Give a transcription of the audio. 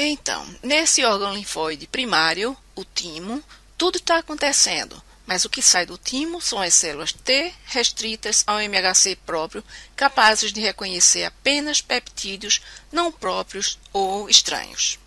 Então, nesse órgão linfóide primário, o timo, tudo está acontecendo, mas o que sai do timo são as células T restritas ao MHC próprio, capazes de reconhecer apenas peptídeos não próprios ou estranhos.